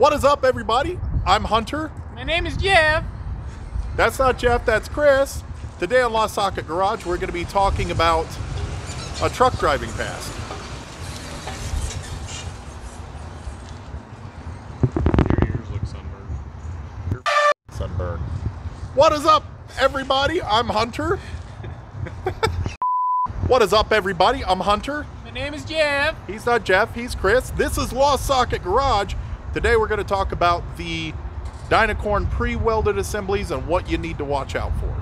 What is up, everybody? I'm Hunter. My name is Jeff. That's not Jeff, that's Chris. Today on Lost Socket Garage, we're going to be talking about a truck driving past. Your ears look sunburned. Sunburn. What is up, everybody? I'm Hunter. what is up, everybody? I'm Hunter. My name is Jeff. He's not Jeff, he's Chris. This is Lost Socket Garage. Today we're going to talk about the Dynacorn pre-welded assemblies and what you need to watch out for.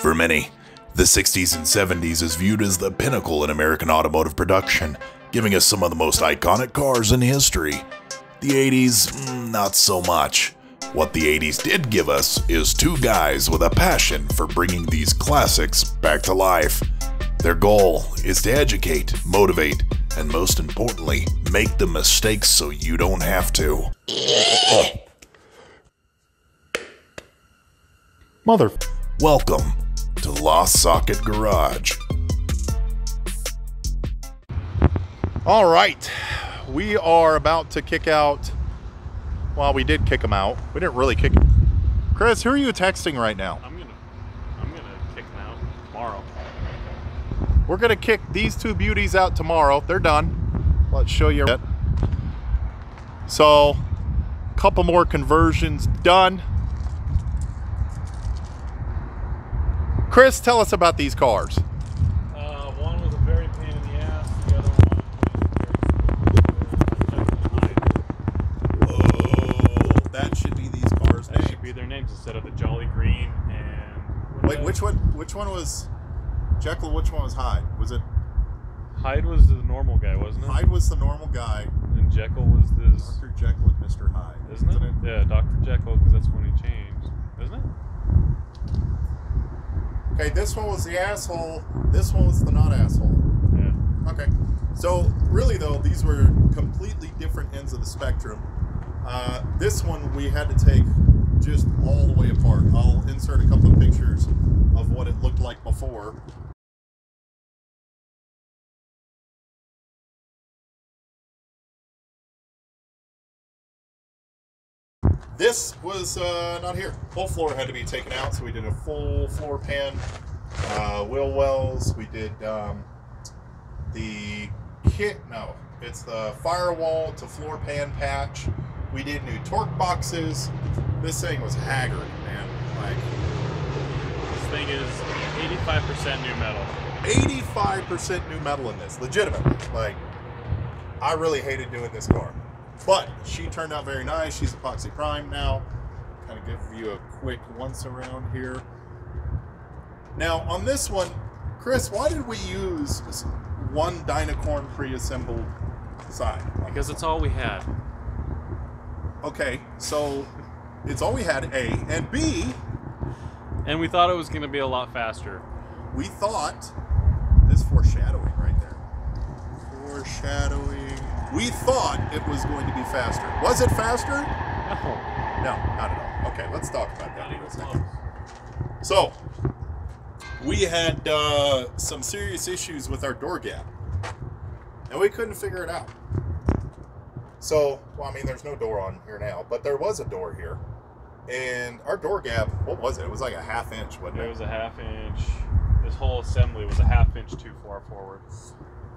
For many, the 60s and 70s is viewed as the pinnacle in American automotive production, giving us some of the most iconic cars in history. The 80s, mm, not so much. What the 80s did give us is two guys with a passion for bringing these classics back to life. Their goal is to educate, motivate, and most importantly, make the mistakes so you don't have to. Mother. Welcome to Lost Socket Garage. All right, we are about to kick out. Well, we did kick them out. We didn't really kick. Chris, who are you texting right now? I'm gonna, I'm gonna kick them out tomorrow. We're gonna kick these two beauties out tomorrow. They're done. Let's show you. it. So, a couple more conversions done. Chris, tell us about these cars. Uh, one was a very pain in the ass. The other one was Oh, that should be these cars' That should be their names instead of the Jolly Green and. Wait, which one? Which one was Jekyll? Which one was Hyde? Was it Hyde was the normal guy, wasn't it? Hyde was the normal guy, And Jekyll was this. Dr. Jekyll and Mr. Hyde, Isn't it? Yeah, Dr. Jekyll, because that's when he changed. Isn't it? Okay, this one was the asshole. This one was the not asshole. Yeah. Okay. So really though, these were completely different ends of the spectrum. Uh, this one we had to take just all the way apart. I'll insert a couple of pictures of what it looked like before. This was uh, not here. Whole floor had to be taken out, so we did a full floor pan, uh, wheel wells. We did um, the kit. No, it's the firewall to floor pan patch. We did new torque boxes. This thing was haggard, man. Like This thing is 85% new metal. 85% new metal in this, legitimately. Like, I really hated doing this car. But she turned out very nice. She's epoxy prime now. Kind of give you a quick once around here. Now, on this one, Chris, why did we use one Dynacorn pre-assembled side? Because it's all we had. Okay, so it's all we had, A. And B, And we thought it was going to be a lot faster. we thought this foreshadowing right there. Foreshadowing. We thought it was going to be faster. Was it faster? No. No, not at all. Okay, let's talk about that for a second. So, we had uh, some serious issues with our door gap, and we couldn't figure it out. So, well, I mean, there's no door on here now, but there was a door here, and our door gap, what was it? It was like a half inch, wasn't It it? was a half inch. This whole assembly was a half inch too far forward.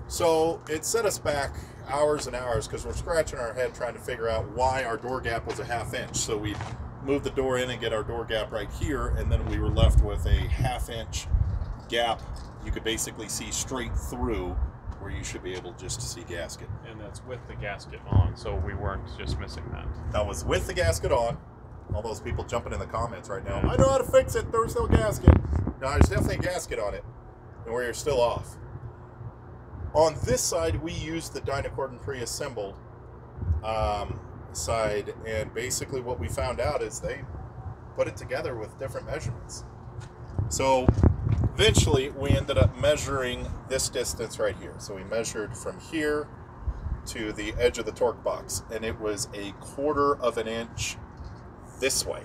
So it set us back hours and hours because we're scratching our head trying to figure out why our door gap was a half inch. So we moved the door in and get our door gap right here, and then we were left with a half inch gap. You could basically see straight through where you should be able just to see gasket. And that's with the gasket on, so we weren't just missing that. That was with the gasket on. All those people jumping in the comments right now. I know how to fix it. There's no gasket. No, there's definitely a gasket on it, and where you're still off. On this side, we used the Dynacorn pre-assembled um, side, and basically what we found out is they put it together with different measurements. So eventually, we ended up measuring this distance right here. So we measured from here to the edge of the torque box, and it was a quarter of an inch this way.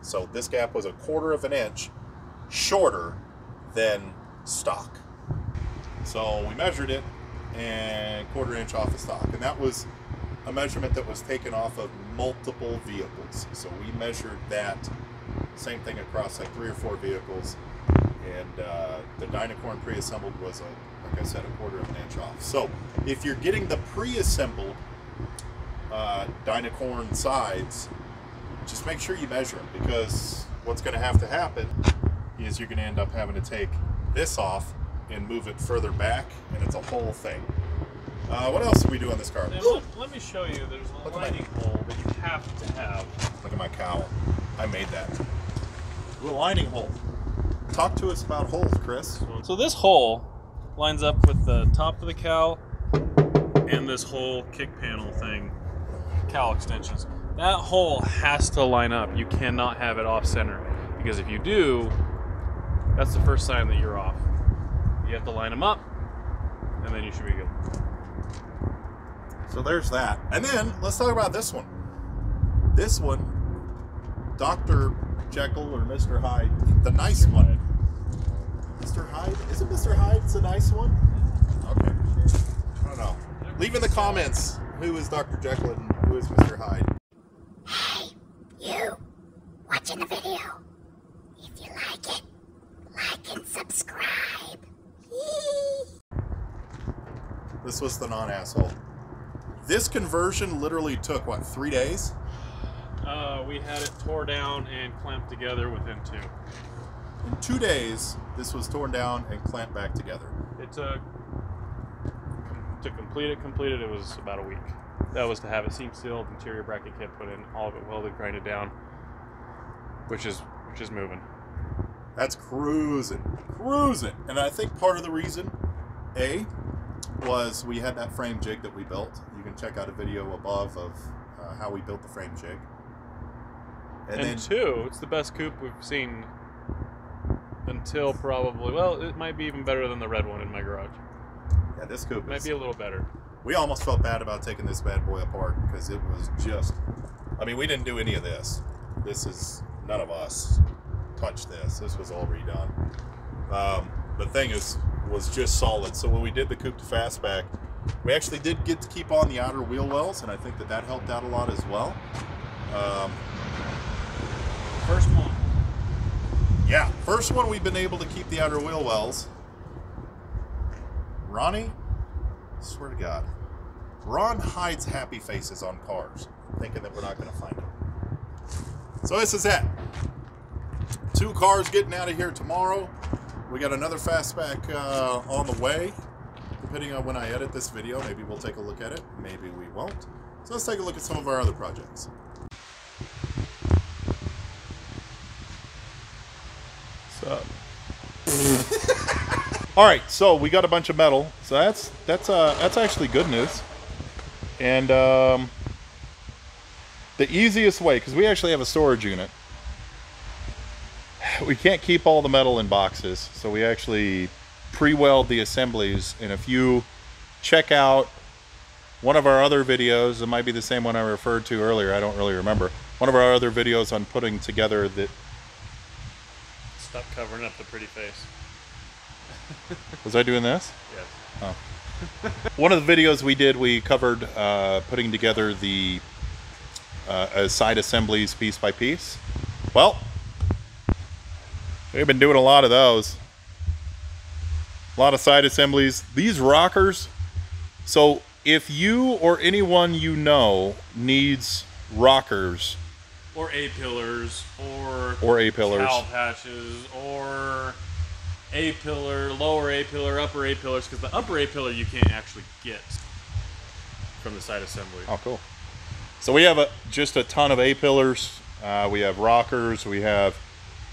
So this gap was a quarter of an inch shorter than stock. So we measured it and quarter inch off the stock, and that was a measurement that was taken off of multiple vehicles. So we measured that same thing across like three or four vehicles, and uh, the Dynacorn pre-assembled was a, like I said, a quarter of an inch off. So if you're getting the pre-assembled uh, Dynacorn sides, just make sure you measure them because what's going to have to happen is you're going to end up having to take this off and move it further back, and it's a whole thing. Uh, what else do we do on this car? Let, let me show you. There's a Look at my- lining hole that you have to have. Look at my cowl. I made that. A lining hole. Talk to us about holes, Chris. So this hole lines up with the top of the cowl and this whole kick panel thing, cowl extensions. That hole has to line up. You cannot have it off center because if you do, that's the first sign that you're off. You have to line them up, and then you should be good. So there's that. And then let's talk about this one. This one, Dr. Jekyll or Mr. Hyde, the nice one. Mr. Hyde? Is it Mr. Hyde? It's a nice one? Okay. I don't know. Leave in the comments who is Dr. Jekyll and who is Mr. Hyde. Hey, you, watching the video. If you like it, like and subscribe. This was the non asshole. This conversion literally took, what, three days? Uh, we had it tore down and clamped together within two. In two days, this was torn down and clamped back together. It took to complete it. Completed it was about a week. That was to have it seam sealed, interior bracket kit put in, all of it welded, grinded down, which is which is moving. That's cruising, cruising. And I think part of the reason, A, was we had that frame jig that we built. You can check out a video above of uh, how we built the frame jig. And, And, then, two, it's the best coupe we've seen until probably. Well, it might be even better than the red one in my garage. yeah, this coupe might be a little better. we almost felt bad about taking this bad boy apart because it was just, I mean, we didn't do any of this. This is, none of us touched this. This was all redone. Um, the thing is, was just solid. So when we did the coupe to fastback, we actually did get to keep on the outer wheel wells, and I think that that helped out a lot as well. Um, First one. yeah, first one we've been able to keep the outer wheel wells. Ronnie, swear to God, Ron hides happy faces on cars, thinking that we're not going to find them. So this is that. Two cars getting out of here tomorrow. We got another fastback uh, on the way. Depending on when I edit this video, maybe we'll take a look at it. Maybe we won't. So let's take a look at some of our other projects. So, All right, so we got a bunch of metal. So that's that's uh that's actually good news. And um, the easiest way, because we actually have a storage unit, we can't keep all the metal in boxes, so we actually pre-weld the assemblies. And if you check out one of our other videos, it might be the same one I referred to earlier. I don't really remember. One of our other videos on putting together the stop covering up the pretty face. was I doing this? Yes. Oh. One of the videos we did, we covered uh, putting together the uh, side assemblies piece by piece. Well, we've been doing a lot of those. A lot of side assemblies. These rockers. So, if you or anyone you know needs rockers Or A pillars, or or A pillars, cowl patches, or A pillar, lower A pillar, upper A pillars, because the upper A pillar you can't actually get from the side assembly. Oh, cool. So we have a, just a ton of A pillars. Uh, we have rockers. We have.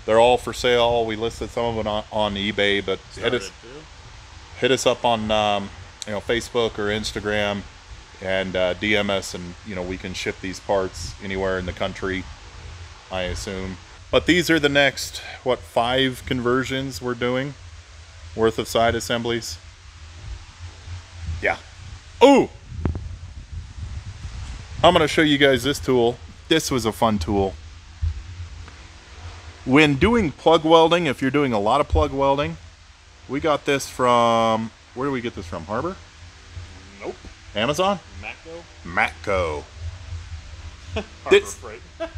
They're all for sale. We listed some of them on, on eBay, but hit us too. hit us up on um, you know Facebook or Instagram and uh, DM us, and you know we can ship these parts anywhere in the country. I assume. But these are the next what five conversions we're doing worth of side assemblies. Yeah. Ooh. I'm going to show you guys this tool. This was a fun tool. When doing plug welding, if you're doing a lot of plug welding, we got this from where do we get this from? Harbor? Nope. Amazon? Matco? Matco. This- Freight.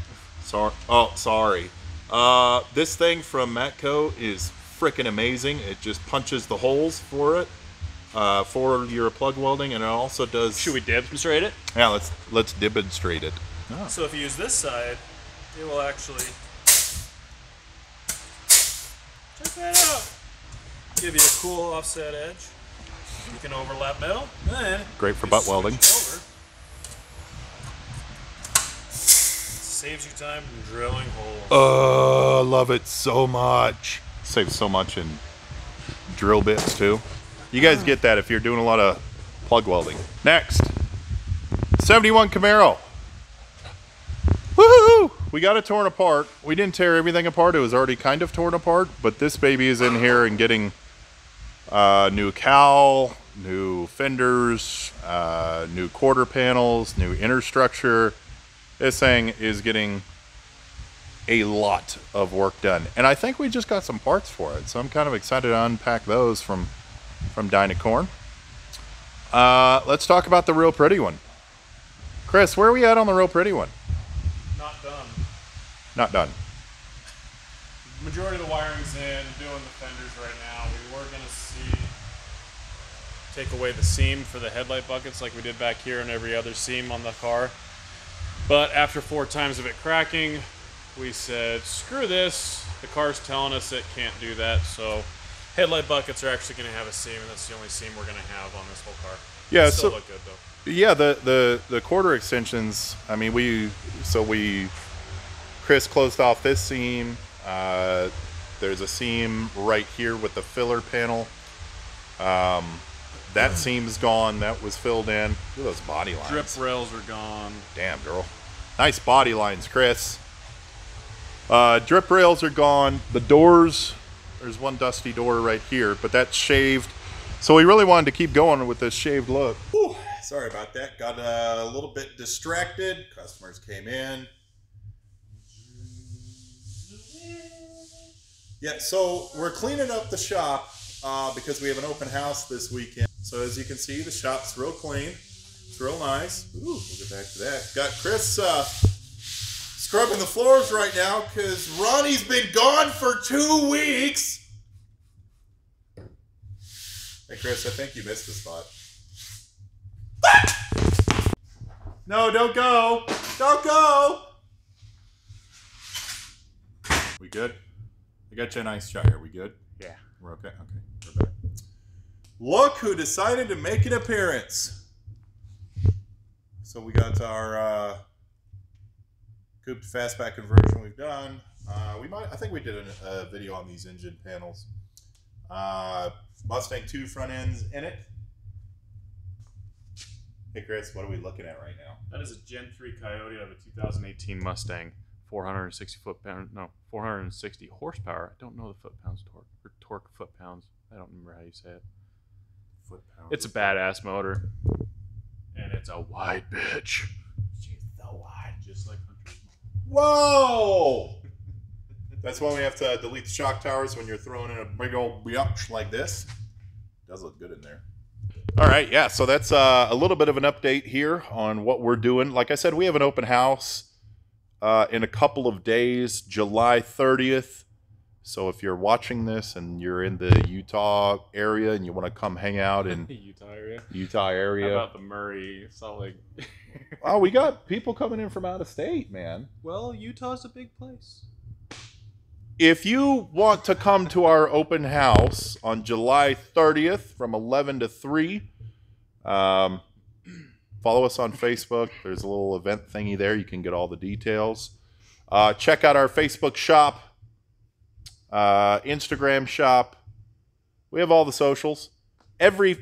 Sorry. Oh, sorry. Uh, this thing from Matco is freaking amazing. It just punches the holes for it, uh, for your plug welding, and it also does. Should we demonstrate it? Yeah, let's let's demonstrate it. So if you use this side, it will actually check that out. Give you a cool offset edge. You can overlap metal. Then Great for butt welding. Saves you time from drilling holes. Oh, love it so much. Saves so much in drill bits too. You guys get that if you're doing a lot of plug welding. Next, 71 Camaro. We got it torn apart. We didn't tear everything apart. It was already kind of torn apart, but this baby is in here and getting uh, new cowl, new fenders, uh, new quarter panels, new inner structure. This thing is getting a lot of work done, and I think we just got some parts for it. So I'm kind of excited to unpack those from from Dynacorn. Uh, let's talk about the real pretty one. Chris, where are we at on the real pretty one? Not done. Not done. Majority of the wiring's in, doing the fenders right now. We were gonna see take away the seam for the headlight buckets like we did back here and every other seam on the car. But after four times of it cracking, we said, screw this. The car's telling us it can't do that, so headlight buckets are actually gonna have a seam, and that's the only seam we're gonna have on this whole car. Yeah, Still so- look good though. Yeah, the the the quarter extensions. I mean, we so we Chris closed off this seam. Uh, there's a seam right here with the filler panel. Um, that seam's gone. That was filled in. Look at those body lines. Drip rails are gone. Damn, girl. Nice body lines, Chris. Uh, drip rails are gone. The doors, there's one dusty door right here, but that's shaved. So we really wanted to keep going with this shaved look. Whew, sorry about that. Got uh, a little bit distracted. Customers came in. Yeah, so we're cleaning up the shop uh, because we have an open house this weekend. So as you can see, the shop's real clean. It's real nice. Ooh, we'll get back to that. Got Chris uh, scrubbing the floors right now because Ronnie's been gone for two weeks. Hey, Chris, I think you missed the spot. No, don't go. Don't go. We good? I got you a nice shot here. We good? Yeah. We're okay? Okay. We're back. Look who decided to make an appearance. So we got our uh, coupe to fastback conversion we've done. Uh, we might, I think we did a, a video on these engine panels. Uh, Mustang 2 front ends in it. Hey Chris, what are we looking at right now? That is a Gen 3 Coyote out of a 2018 Mustang. 460 foot pound, no, 460 horsepower. I don't know the foot pounds torque or torque foot pounds. I don't remember how you say it. Foot pounds. It's a badass motor, and it's a wide bitch. She's so wide. Just like Hunter's. Whoa! That's why we have to uh, delete the shock towers when you're throwing in a big old biatch like this. Does look good in there. All right, yeah. So that's uh, a little bit of an update here on what we're doing. Like I said, we have an open house uh, in a couple of days, July 30th. So if you're watching this and you're in the Utah area and you want to come hang out in Utah area. Utah How area, about the Murray, Salt Lake? oh, we got people coming in from out of state, man. well, Utah's a big place. If you want to come to our open house on July 30th from 11 to 3, um, follow us on Facebook. There's a little event thingy there. You can get all the details. Uh, check out our Facebook shop, uh, Instagram shop. We have all the socials. Every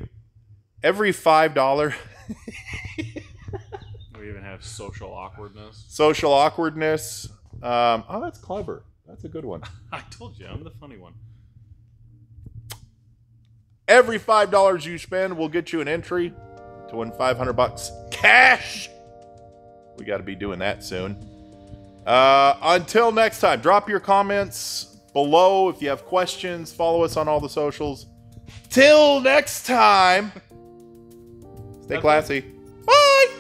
every five dollar We even have social awkwardness. social awkwardness. Um, oh, that's clever. That's a good one. I told you, I'm the funny one. Every five dollars you spend will get you an entry to win five hundred bucks cash. We got to be doing that soon. Uh, until next time, drop your comments below if you have questions. Follow us on all the socials. Till next time, stay classy. Bye.